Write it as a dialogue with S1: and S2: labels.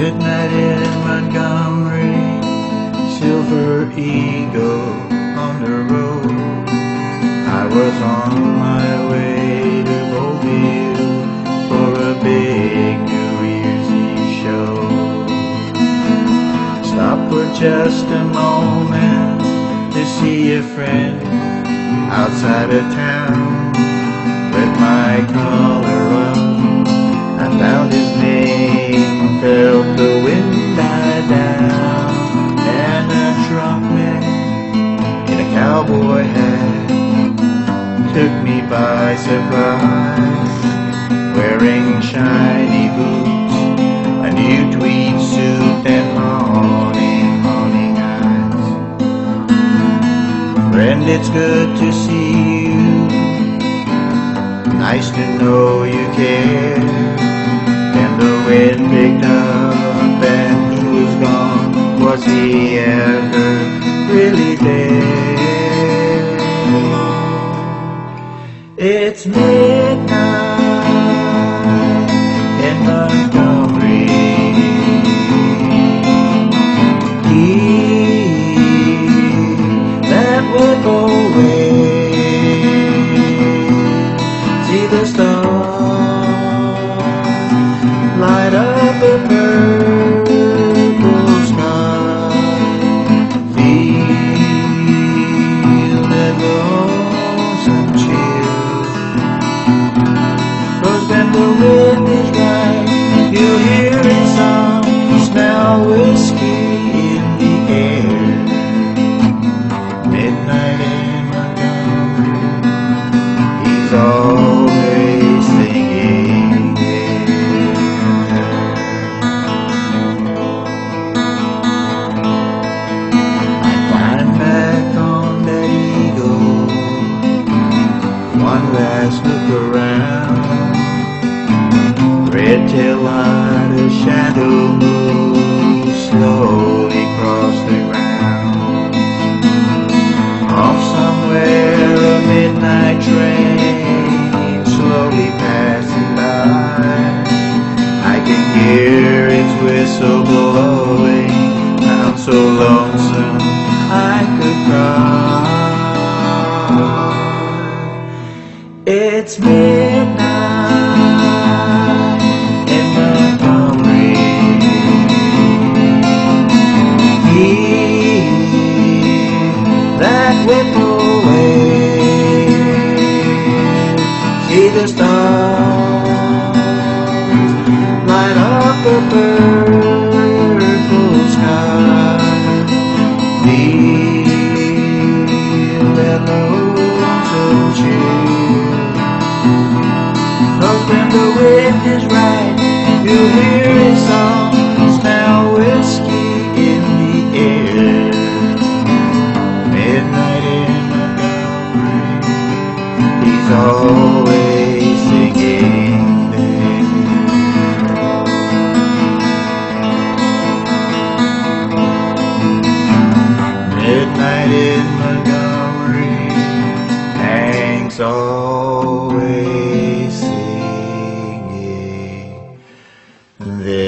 S1: Montgomery, Silver Eagle on the road. I was on my way to Mobile for a big New Year's Eve show. Stop for just a moment to see a friend outside of town. with my collar up. I found his surprise. Wearing shiny boots, a Nudie suit, and morning, morning eyes. Friend, it's good to see you. Nice to know you care. And the wind picked up and was gone. Was he It's midnight Red light, a shadow moves slowly across the ground. Off somewhere, a midnight train slowly passing by. I can hear its whistle blowing, I'm so lonesome I could cry. It's midnight the